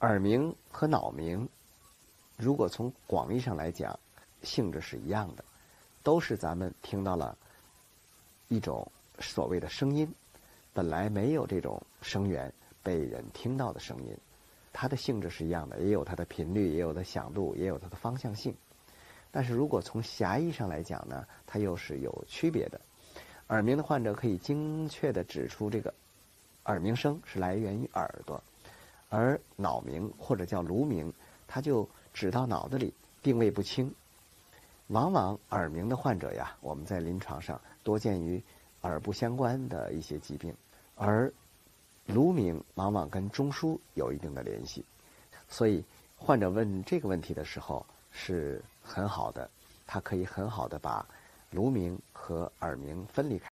耳鸣和脑鸣，如果从广义上来讲，性质是一样的，都是咱们听到了一种所谓的声音，本来没有这种声源被人听到的声音，它的性质是一样的，也有它的频率，也有它的响度，也有它的方向性。但是如果从狭义上来讲呢，它又是有区别的。耳鸣的患者可以精确地指出这个耳鸣声是来源于耳朵。而脑鸣或者叫颅鸣，它就指到脑子里，定位不清。往往耳鸣的患者呀，我们在临床上多见于耳部相关的一些疾病，而颅鸣往往跟中枢有一定的联系。所以患者问这个问题的时候是很好的，他可以很好的把颅鸣和耳鸣分离开。